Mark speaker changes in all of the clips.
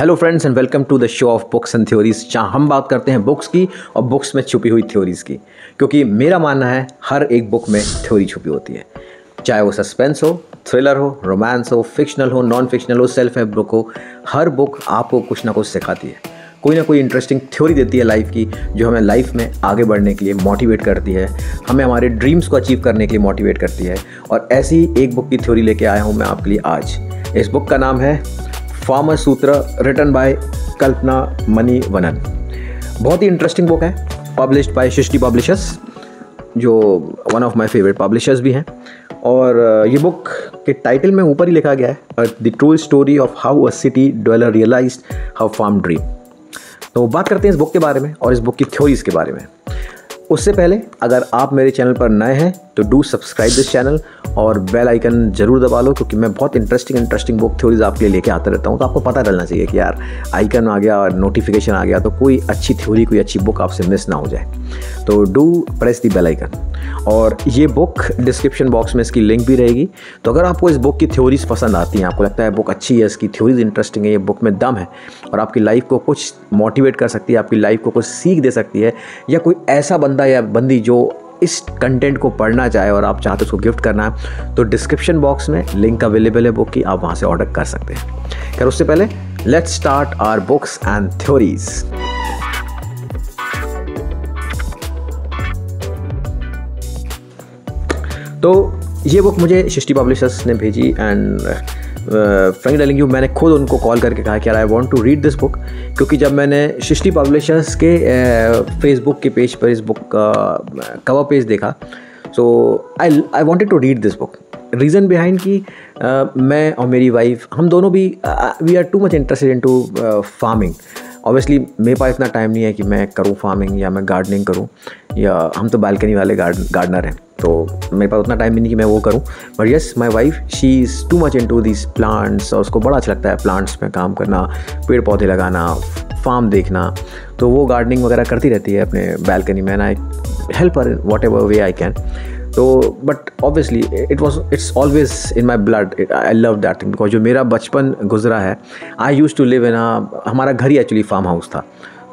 Speaker 1: Hello friends and welcome to the show of books and theories जहाँ हम बात करते हैं बुक्स की और बुक्स में छुपी हुई थ्योरीज की। क्योंकि मेरा मानना है, हर एक बुक में थ्योरी छुपी होती है। चाहे वो सस्पेंस हो थ्रिलर हो रोमांस हो फिक्शनल हो नॉन फिक्शनल हो सेल्फ हेल्प बुक हो, हर बुक आपको कुछ ना कुछ सिखाती है। कोई ना कोई इंटरेस्टिंग थ्योरी देती है लाइफ की, जो हमें लाइफ में आगे बढ़ने के लिए मोटिवेट करती है, हमें हमारे ड्रीम्स को अचीव करने के लिए मोटिवेट करती है। और ऐसी ही एक बुक की थ्योरी लेके आया हूँ मैं आपके लिए आज। इस बुक का नाम है farmer Sutra return by Kalpana Manivannan बहुत ही इंटरेस्टिंग बुक है पब्लिश बाय सृष्टि पब्लिशर्स जो one of my favourite publishers भी हैं। और ये बुक के टाइटल में ऊपर ही लिखा गया है the true story of how a city dweller realize how farm dream तो बात करते हैं इस बुक के बारे में और इस बुक की थ्योरीज के बारे में। उससे पहले अगर आप मेरे चैनल पर नए हैं तो डू सब्सक्राइब दिस चैनल और बेल आइकन ज़रूर दबा लो, क्योंकि मैं बहुत इंटरेस्टिंग इंटरेस्टिंग बुक थ्योरीज आपके लिए लेके आता रहता हूँ तो आपको पता चलना चाहिए कि यार आइकन आ गया और नोटिफिकेशन आ गया तो कोई अच्छी थ्योरी कोई अच्छी बुक आपसे मिस ना हो जाए। तो do press the bell icon और ये बुक डिस्क्रिप्शन बॉक्स में इसकी लिंक भी रहेगी। तो अगर आपको इस बुक की थ्योरीज पसंद आती हैं, आपको लगता है बुक अच्छी है, इसकी थ्योरीज इंटरेस्टिंग है, ये बुक में दम है और आपकी लाइफ को कुछ मोटिवेट कर सकती है, आपकी लाइफ को कुछ सीख दे सकती है, या कोई ऐसा बंदा या बंदी जो इस कंटेंट को पढ़ना चाहे और आप चाहते उसको गिफ्ट करना है तो डिस्क्रिप्शन बॉक्स में लिंक अवेलेबल है बुक की, आप वहाँ से ऑर्डर कर सकते हैं। खैर, उससे पहले let's start our books and theories तो ये बुक मुझे सृष्टि पब्लिशर्स ने भेजी एंड फ्रेंक टेलिंग यू, मैंने खुद उनको कॉल करके कहा कि यार I want to read this book क्योंकि जब मैंने सृष्टि पब्लिशर्स के फेसबुक के पेज पर इस बुक का कवर पेज देखा so I I wanted to read this book reason behind कि मैं और मेरी वाइफ हम दोनों भी we are too much interested in to farming obviously मेरे पास इतना टाइम नहीं है कि मैं करूँ फ़ार्मिंग या मैं गार्डनिंग करूँ, या हम तो बालकनी वाले गार्ड गार्डनर हैं. तो मेरे पास उतना टाइम भी नहीं कि मैं वो करूँ। But yes my wife she is too much in to this plants और उसको बड़ा अच्छा लगता है प्लांट्स में काम करना पेड़ पौधे लगाना फार्म देखना। तो वो गार्डनिंग वगैरह करती रहती है अपने बैल्कनी में I help her whatever way I can तो but obviously it was it's always in my blood I love that thing because जो मेरा बचपन गुजरा है I use to live in हमारा घर ही एक्चुअली फार्म हाउस था।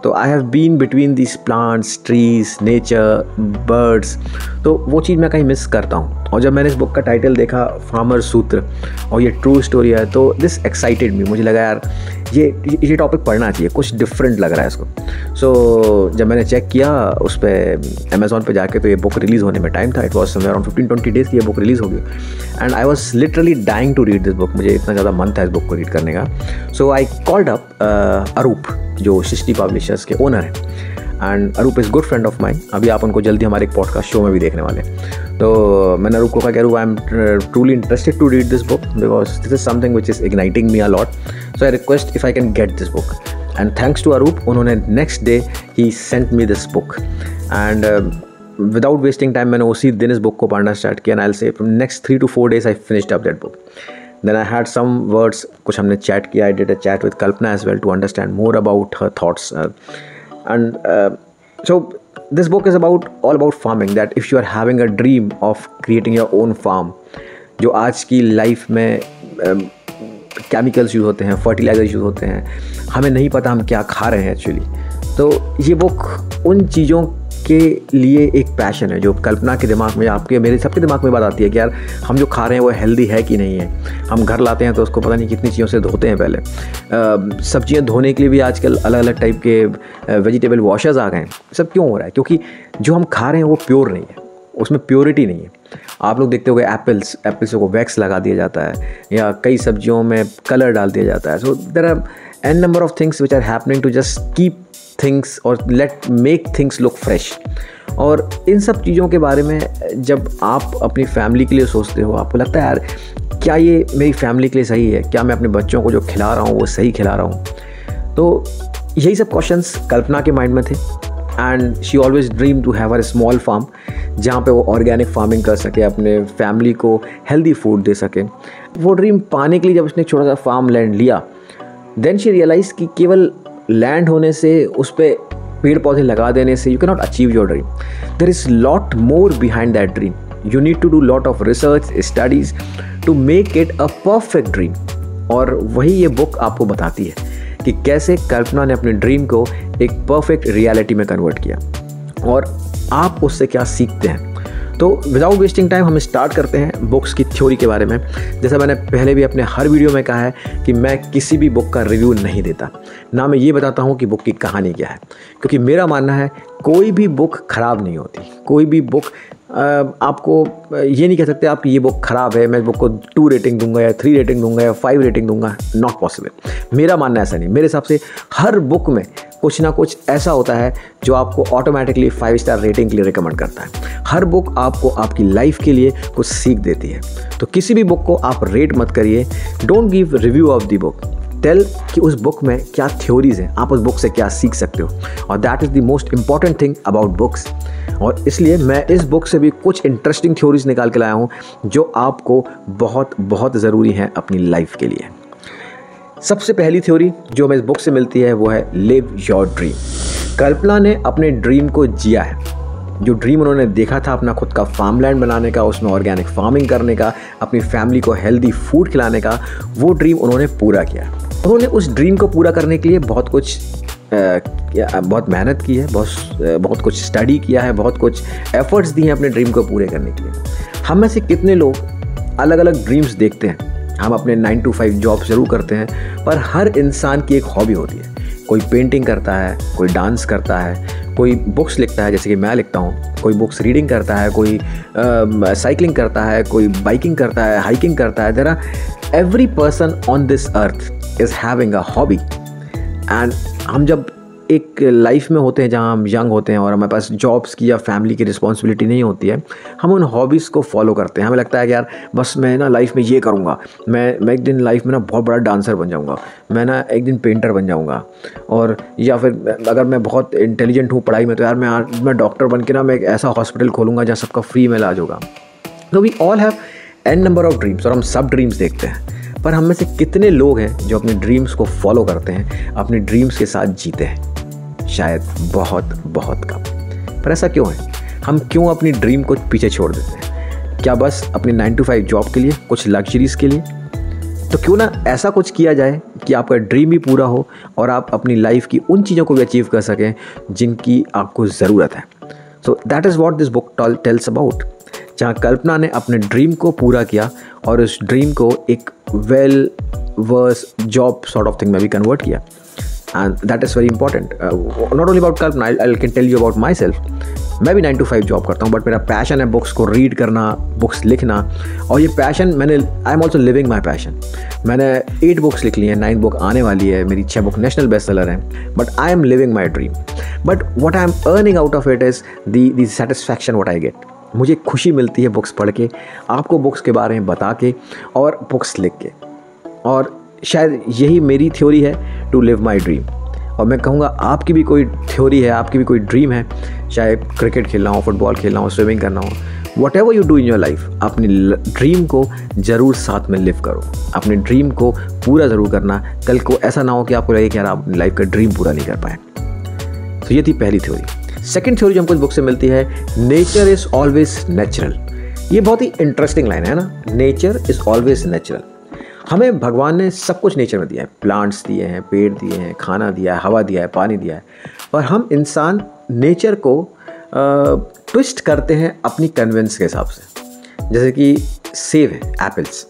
Speaker 1: तो I have been between this plants trees nature birds तो वो चीज़ मैं कहीं मिस करता हूँ। और जब मैंने इस बुक का टाइटल देखा फार्मर सूत्र और ये ट्रू स्टोरी है तो दिस एक्साइटेड मी मुझे लगा, यार ये ये टॉपिक पढ़ना चाहिए। कुछ डिफरेंट लग रहा है इसको। सो so, जब मैंने चेक किया उस पर अमेज़ोन पर जाके तो ये बुक रिलीज़ होने में टाइम था। It was around fifteen twenty days की ये बुक रिलीज़ हो गई and I was literally dying to read this book मुझे इतना ज़्यादा मन था इस बुक को रीड करने का। So I called up Arup जो सिस्टी पब्लिशर्स के ओनर हैं। And Arup is good friend of mine अभी आप उनको जल्दी हमारे एक पॉडकास्ट शो में भी देखने वाले तो मैंने अरूप को कहा कि Arup I am truly interested to read this book because this is something which is igniting me a lot so I request if I can get this book and thanks to Arup उन्होंने next day he sent me this book and without wasting time मैंने उसी दिन इस book को पढ़ना start किया and I say next three to four days I finished up that book then I had some words कुछ हमने chat किया I did a chat with Kalpana as well to understand more about her thoughts and so this book is about, all about farming, that if you are having a dream of creating your own farm, जो आज की life में chemicals use होते हैं fertiliser use होते हैं। हमें नहीं पता हम क्या खा रहे हैं एक्चुअली तो ये बुक उन चीज़ों के लिए एक पैशन है, जो कल्पना के दिमाग में आपके, मेरे सबके दिमाग में बात आती है कि यार, हम जो खा रहे हैं वो हेल्दी है कि नहीं है? हम घर लाते हैं तो उसको पता नहीं कितनी चीज़ों से धोते हैं पहले। सब्ज़ियाँ धोने के लिए भी आजकल अलग अलग टाइप के वेजिटेबल वॉशर्स आ गए हैं। सब क्यों हो रहा है? क्योंकि जो हम खा रहे हैं वो प्योर नहीं है। उसमें प्योरिटी नहीं है। आप लोग देखते हो गए एप्पल्स एप्पल्स को वैक्स लगा दिया जाता है, या कई सब्जियों में कलर डाल दिया जाता है। So there are an number of things which are happening to just keep things और let make things look fresh और इन सब चीज़ों के बारे में जब आप अपनी फैमिली के लिए सोचते हो, आपको लगता है, यार, क्या ये मेरी फैमिली के लिए सही है? क्या मैं अपने बच्चों को जो खिला रहा हूँ, वो सही खिला रहा हूँ? तो यही सब क्वेश्चंस कल्पना के माइंड में थे। And she always dream to have a small farm जहाँ पे वो ऑर्गेनिक फ़ार्मिंग कर सके, अपने फैमिली को हेल्दी फ़ूड दे सके। वो ड्रीम पाने के लिए जब उसने छोटा सा फार्म लैंड लिया देन शी रियलाइज़ कि केवल लैंड होने से, उस पर पेड़ पौधे लगा देने से you can not achieve your dream there is lot more behind that dream you need to do lot of research studies to make it a perfect dream और वही ये बुक आपको बताती है। कि कैसे कल्पना ने अपने ड्रीम को एक परफेक्ट रियलिटी में कन्वर्ट किया। और आप उससे क्या सीखते हैं? तो विदाउट वेस्टिंग टाइम हम स्टार्ट करते हैं बुक्स की थ्योरी के बारे में। जैसा मैंने पहले भी अपने हर वीडियो में कहा है कि मैं किसी भी बुक का रिव्यू नहीं देता। ना मैं ये बताता हूँ कि बुक की कहानी क्या है। क्योंकि मेरा मानना है, कोई भी बुक ख़राब नहीं होती। कोई भी बुक आपको ये नहीं कह सकते आप ये बुक ख़राब है, मैं बुक को टू रेटिंग दूँगा या थ्री रेटिंग दूँगा या फाइव रेटिंग दूँगा नॉट पॉसिबल मेरा मानना ऐसा नहीं। मेरे हिसाब से हर बुक में कुछ ना कुछ ऐसा होता है जो आपको ऑटोमेटिकली फाइव स्टार रेटिंग के लिए रिकमेंड करता है। हर बुक आपको आपकी लाइफ के लिए कुछ सीख देती है। तो किसी भी बुक को आप रेट मत करिए। Don't give review of the book tell कि उस बुक में क्या थ्योरीज हैं। आप उस बुक से क्या सीख सकते हो। और that is the most important thing about books और इसलिए मैं इस बुक से भी कुछ इंटरेस्टिंग थ्योरीज निकाल के लाया हूँ, जो आपको बहुत बहुत ज़रूरी हैं अपनी लाइफ के लिए। सबसे पहली थ्योरी जो हमें इस बुक से मिलती है, वो है लिव योर ड्रीम कल्पना ने अपने ड्रीम को जिया है। जो ड्रीम उन्होंने देखा था अपना खुद का फार्म लैंड बनाने का, उसमें ऑर्गेनिक फ़ार्मिंग करने का, अपनी फैमिली को हेल्दी फ़ूड खिलाने का, वो ड्रीम उन्होंने पूरा किया। उन्होंने उस ड्रीम को पूरा करने के लिए बहुत कुछ बहुत मेहनत की है, बहुत बहुत कुछ स्टडी किया है, बहुत कुछ एफर्ट्स दिए हैं अपने ड्रीम को पूरे करने के लिए। हम में से कितने लोग अलग अलग ड्रीम्स देखते हैं? हम अपने नाइन टू फाइव जॉब ज़रूर करते हैं, पर हर इंसान की एक हॉबी होती है। कोई पेंटिंग करता है, कोई डांस करता है कोई बुक्स लिखता है, जैसे कि मैं लिखता हूँ, कोई बुक्स रीडिंग करता है, कोई साइकिलिंग करता है, कोई बाइकिंग करता है हाइकिंग करता है there are every person on this earth is having a hobby and हम जब एक लाइफ में होते हैं जहाँ हम यंग होते हैं और हमारे पास जॉब्स की या फैमिली की रिस्पॉन्सिबिलिटी नहीं होती है, हम उन हॉबीज़ को फॉलो करते हैं। हमें लगता है कि यार, बस मैं ना लाइफ में ये करूँगा। मैं मैं एक दिन लाइफ में ना बहुत बड़ा डांसर बन जाऊँगा। मैं ना एक दिन पेंटर बन जाऊँगा। और या फिर अगर मैं बहुत इंटेलिजेंट हूँ पढ़ाई में तो यार मैं मैं डॉक्टर बन के ना मैं एक ऐसा हॉस्पिटल खोलूँगा जहाँ सबका फ्री में इलाज होगा। तो we all have an number of dreams और हम सब ड्रीम्स देखते हैं। पर हम में से कितने लोग हैं जो अपने ड्रीम्स को फॉलो करते हैं, अपने ड्रीम्स के साथ जीते हैं? शायद बहुत बहुत कम। पर ऐसा क्यों है? हम क्यों अपनी ड्रीम को पीछे छोड़ देते हैं? क्या बस अपनी नाइन टू फाइव जॉब के लिए, कुछ लग्जरीज के लिए? तो क्यों ना ऐसा कुछ किया जाए कि आपका ड्रीम भी पूरा हो और आप अपनी लाइफ की उन चीज़ों को भी अचीव कर सकें जिनकी आपको ज़रूरत है। So that is what this book tells about जहाँ कल्पना ने अपने ड्रीम को पूरा किया और उस ड्रीम को एक well verse job sort of thing में भी कन्वर्ट किया। And that is very important not only about Kalpana I can tell you about myself मैं भी नाइन टू फाइव जॉब करता हूँ बट मेरा पैशन है बुक्स को रीड करना बुक्स लिखना। और ये पैशन मैंने I am also living my passion मैंने एट बुक्स लिख ली हैं नाइन बुक आने वाली है, मेरी छः बुक नेशनल बेस्ट सेलर हैं but I am living my dream but what I am earning out of it is the the satisfaction what I get मुझे खुशी मिलती है बुक्स पढ़ के, आपको बुक्स के बारे में बता के और बुक्स लिख के। और शायद यही मेरी थ्योरी है टू लिव माई ड्रीम और मैं कहूँगा, आपकी भी कोई थ्योरी है, आपकी भी कोई ड्रीम है, चाहे क्रिकेट खेलना हो फुटबॉल खेलना हो स्विमिंग करना हो whatever you do in your life अपनी ड्रीम को ज़रूर साथ में लिव करो। अपने ड्रीम को पूरा ज़रूर करना। कल को ऐसा ना हो कि आपको लगे कि यार, आप अपनी लाइफ का ड्रीम पूरा नहीं कर पाए। तो ये थी पहली थ्योरी सेकेंड थ्योरी जो हमको इस बुक से मिलती है नेचर इज़ ऑलवेज नेचुरल ये बहुत ही इंटरेस्टिंग लाइन है ना? नेचर इज़ ऑलवेज नेचुरल हमें भगवान ने सब कुछ नेचर में दिया है। प्लांट्स दिए हैं, पेड़ दिए हैं, खाना दिया है, हवा दिया है, पानी दिया है। और हम इंसान नेचर को ट्विस्ट करते हैं अपनी कन्वेंस के हिसाब से। जैसे कि सेब है एप्पल्स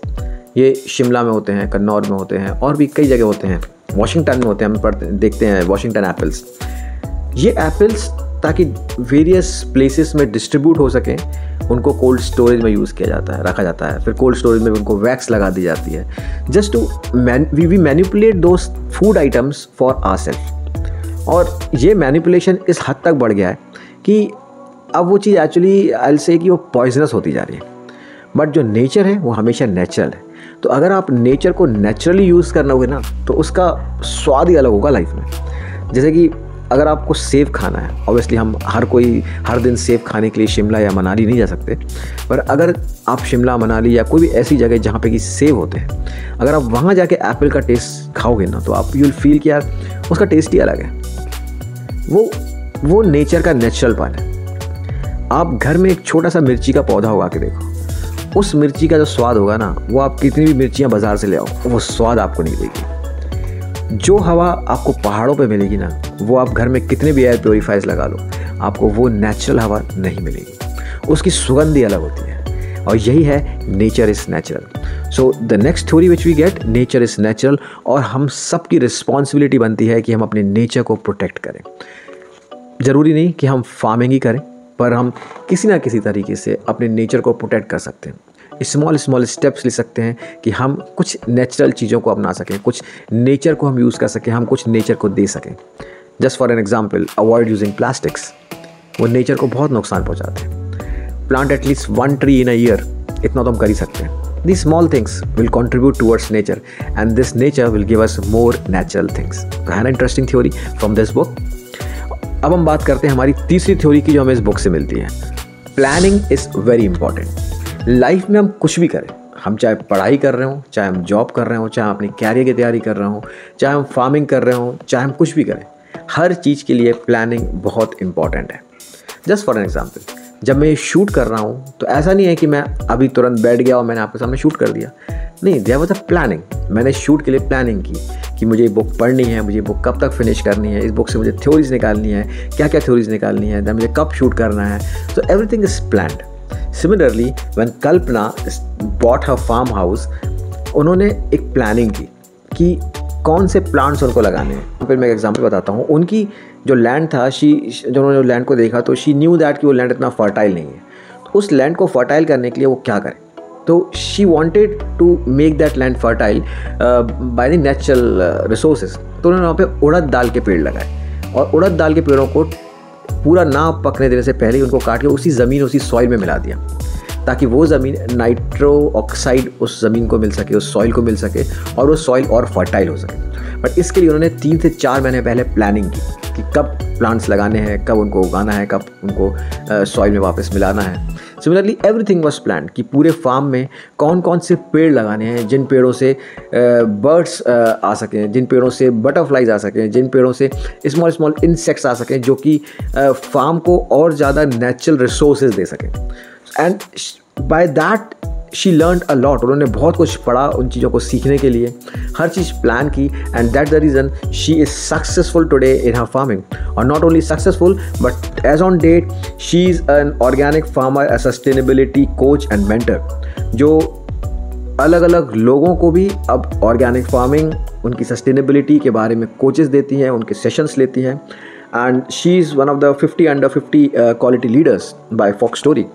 Speaker 1: ये शिमला में होते हैं, कन्नौर में होते हैं, और भी कई जगह होते हैं। वॉशिंगटन में होते हैं, हम पढ़ते, देखते हैं वॉशिंगटन एप्पल्स ये एप्पल्स ताकि वेरियस प्लेसेस में डिस्ट्रीब्यूट हो सकें, उनको कोल्ड स्टोरेज में यूज़ किया जाता है, रखा जाता है। फिर कोल्ड स्टोरेज में उनको वैक्स लगा दी जाती है। Just to we we manipulate the food items for our self और ये मैनिपुलेशन इस हद तक बढ़ गया है कि अब वो चीज़ एक्चुअली आई से कि वो पॉइजनस होती जा रही है। बट जो नेचर है, वो हमेशा नेचुरल है। तो अगर आप नेचर को नेचुरली यूज़ करना होगे ना तो उसका स्वाद ही अलग होगा लाइफ में। जैसे कि अगर आपको सेब खाना है ऑब्वियसली हम हर कोई, हर दिन सेब खाने के लिए शिमला या मनाली नहीं जा सकते, पर अगर आप शिमला, मनाली या कोई भी ऐसी जगह जहाँ पे कि सेब होते हैं, अगर आप वहाँ जाके एप्पल का टेस्ट खाओगे ना तो आप यू विल फील कि यार उसका टेस्ट ही अलग है। वो वो नेचर का नेचुरल पान है। आप घर में एक छोटा सा मिर्ची का पौधा उगा के देखो, उस मिर्ची का जो स्वाद होगा ना, वो आप कितनी भी मिर्चियाँ बाज़ार से ले आओ, वो स्वाद आपको नहीं देगी। जो हवा आपको पहाड़ों पे मिलेगी ना, वो आप घर में कितने भी एयर प्योरीफायर्स लगा लो, आपको वो नेचुरल हवा नहीं मिलेगी। उसकी सुगंध ही अलग होती है। और यही है nature is natural so the next theory which we get nature is natural और हम सबकी रिस्पॉन्सिबिलिटी बनती है कि हम अपने नेचर को प्रोटेक्ट करें। ज़रूरी नहीं कि हम फ़ार्मिंग ही करें, पर हम किसी ना किसी तरीके से अपने नेचर को प्रोटेक्ट कर सकते हैं। स्मॉल स्मॉल स्टेप्स ले सकते हैं कि हम कुछ नेचुरल चीज़ों को अपना सकें, कुछ नेचर को हम यूज़ कर सकें, हम कुछ नेचर को दे सकें। Just for an example avoid using plastics वो नेचर को बहुत नुकसान पहुँचाते हैं। Plant at least one tree in a year इतना तो हम कर ही सकते हैं। Small things will contribute towards nature and this nature will give us more natural things है ना interesting theory from this book अब हम बात करते हैं हमारी तीसरी थ्योरी की जो हमें इस बुक से मिलती है। Planning is very important life में हम कुछ भी करें, हम चाहे पढ़ाई कर रहे हों, चाहे हम जॉब कर रहे हों, चाहे हम अपनी कैरियर की तैयारी कर रहे हों, चाहे हम फ़ार्मिंग कर रहे हों, चाहे हम कुछ भी करें, हर चीज़ के लिए प्लानिंग बहुत इंपॉर्टेंट है। जस्ट फॉर एन एग्ज़ाम्पल जब मैं ये शूट कर रहा हूँ तो ऐसा नहीं है कि मैं अभी तुरंत बैठ गया और मैंने आपके सामने शूट कर दिया। नहीं देर वॉज़ अ प्लानिंग मैंने शूट के लिए प्लानिंग की कि मुझे ये बुक पढ़नी है, मुझे बुक कब तक फिनिश करनी है, इस बुक से मुझे थ्योरीज निकालनी है क्या क्या थ्योरीज निकालनी है दैन मुझे कब शूट करना है। तो everything is planned similarly one Kalpana bought her farm house उन्होंने एक प्लानिंग की, कि कौन से प्लांट्स उनको लगाने हैं। फिर मैं एक एग्जांपल बताता हूँ। उनकी जो लैंड था शी जब उन्होंने लैंड को देखा तो शी न्यू दैट कि वो लैंड इतना फर्टाइल नहीं है। तो उस लैंड को फर्टाइल करने के लिए वो क्या करें? तो she wanted to make that land fertile by the natural resources तो उन्होंने वहाँ पे उड़द दाल के पेड़ लगाए। और उड़द दाल के पेड़ों को पूरा ना पकने देने से पहले ही उनको काट के उसी ज़मीन, उसी सॉइल में मिला दिया। ताकि वो ज़मीन नाइट्रो ऑक्साइड उस ज़मीन को मिल सके, उस सॉइल को मिल सके और वो सॉइल और फर्टाइल हो सके। बट इसके लिए उन्होंने तीन से चार महीने पहले प्लानिंग की कि कब प्लांट्स लगाने हैं, कब उनको उगाना है, कब उनको सॉइल में वापस मिलाना है। सिमिलरली एवरीथिंग वॉज़ प्लान कि पूरे फार्म में कौन कौन से पेड़ लगाने हैं, जिन पेड़ों से बर्ड्स आ सकें जिन पेड़ों से बटरफ्लाइज आ सकें जिन पेड़ों से स्मॉल स्मॉल इंसेक्ट्स आ सकें जो कि फार्म को और ज़्यादा नेचुरल रिसोर्सेज दे सकें। And by that she learn a lot उन्होंने बहुत कुछ पढ़ा उन चीज़ों को सीखने के लिए। हर चीज़ प्लान की and that the reason she is successful today in her farming और not only successful but as on date she is an organic farmer a sustainability coach and mentor जो अलग अलग लोगों को भी अब ऑर्गेनिक फ़ार्मिंग उनकी सस्टेनेबिलिटी के बारे में कोचेस देती हैं, उनके सेशंस लेती हैं। And she is one of the fifty under fifty quality leaders by folk story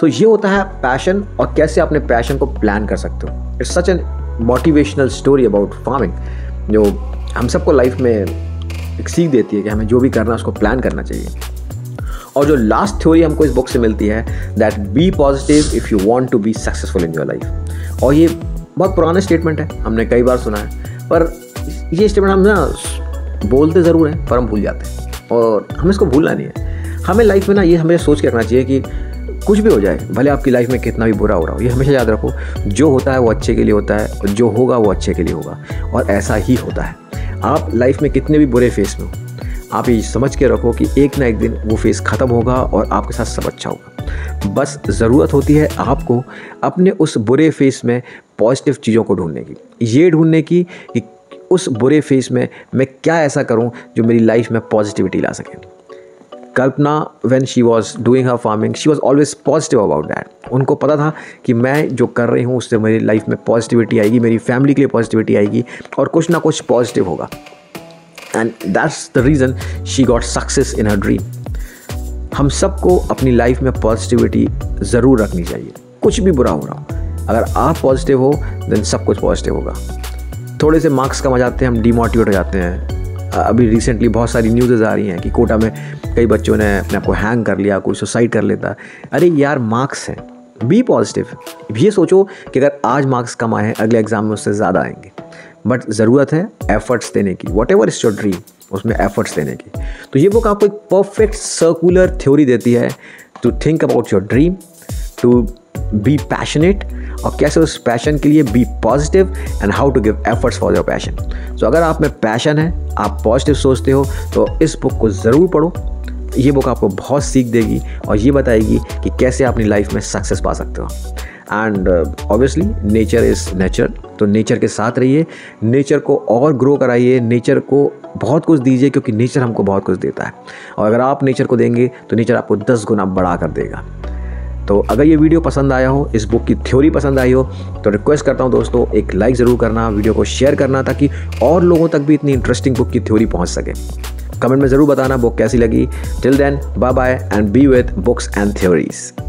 Speaker 1: तो ये होता है पैशन और कैसे अपने पैशन को प्लान कर सकते हो। It's such an motivational story about farming जो हम सबको लाइफ में एक सीख देती है कि हमें जो भी करना है उसको प्लान करना चाहिए। और जो लास्ट थ्योरी हमको इस बुक से मिलती है that be positive if you want to be successful in your life और ये बहुत पुराना स्टेटमेंट है, हमने कई बार सुना है, पर ये स्टेटमेंट हम ना बोलते ज़रूर हैं, पर हम भूल जाते हैं। और हमें इसको भूलना नहीं है। हमें लाइफ में ना ये हमें सोच के रखना चाहिए कि कुछ भी हो जाए, भले आपकी लाइफ में कितना भी बुरा हो रहा हो, ये हमेशा याद रखो, जो होता है वो अच्छे के लिए होता है और जो होगा वो अच्छे के लिए होगा और ऐसा ही होता है। आप लाइफ में कितने भी बुरे फेस में हो, आप ये समझ के रखो कि एक ना एक दिन वो फेस ख़त्म होगा और आपके साथ सब अच्छा होगा। बस ज़रूरत होती है आपको अपने उस बुरे फेस में पॉजिटिव चीज़ों को ढूँढने की। ये ढूँढने की कि उस बुरे फेस में मैं क्या ऐसा करूँ जो मेरी लाइफ में पॉजिटिविटी ला सके। Kalpana when she was doing her farming she was always positive about that उनको पता था कि मैं जो कर रही हूँ, उससे मेरी लाइफ में पॉजिटिविटी आएगी, मेरी फैमिली के लिए पॉजिटिविटी आएगी, और कुछ ना कुछ पॉजिटिव होगा। And that's the reason she got success in her dream हम सबको अपनी लाइफ में पॉजिटिविटी ज़रूर रखनी चाहिए। कुछ भी बुरा हो रहा हो। अगर आप पॉजिटिव हो देन सब कुछ पॉजिटिव होगा। थोड़े से मार्क्स कम आ जाते हैं, हम डीमोटिवेट हो जाते हैं। अभी रिसेंटली बहुत सारी न्यूज़ आ रही हैं कि कोटा में कई बच्चों ने अपने आप को हैंग कर लिया, कोई सुसाइड कर लेता। अरे यार मार्क्स हैं। बी पॉजिटिव ये सोचो कि अगर आज मार्क्स कम आए हैं, अगले एग्ज़ाम में उससे ज़्यादा आएँगे। बट ज़रूरत है एफर्ट्स देने की। Whatever is your dream उसमें एफर्ट्स देने की। तो ये बुक आपको एक परफेक्ट सर्कुलर थ्योरी देती है to think about your dream to be passionate और कैसे उस पैशन के लिए be positive and how to give efforts for your passion so अगर आप में पैशन है, आप पॉजिटिव सोचते हो तो इस बुक को ज़रूर पढ़ो। ये बुक आपको बहुत सीख देगी और ये बताएगी कि कैसे आप अपनी लाइफ में सक्सेस पा सकते हो। And obviously nature is nature तो नेचर के साथ रहिए। नेचर को और ग्रो कराइए। नेचर को बहुत कुछ दीजिए, क्योंकि नेचर हमको बहुत कुछ देता है। और अगर आप नेचर को देंगे तो नेचर आपको दस गुना बढ़ा कर देगा। तो अगर ये वीडियो पसंद आया हो, इस बुक की थ्योरी पसंद आई हो तो रिक्वेस्ट करता हूँ दोस्तों, एक लाइक ज़रूर करना, वीडियो को शेयर करना ताकि और लोगों तक भी इतनी इंटरेस्टिंग बुक की थ्योरी पहुँच सके। कमेंट में ज़रूर बताना बुक कैसी लगी। Till then bye bye and be with books and theories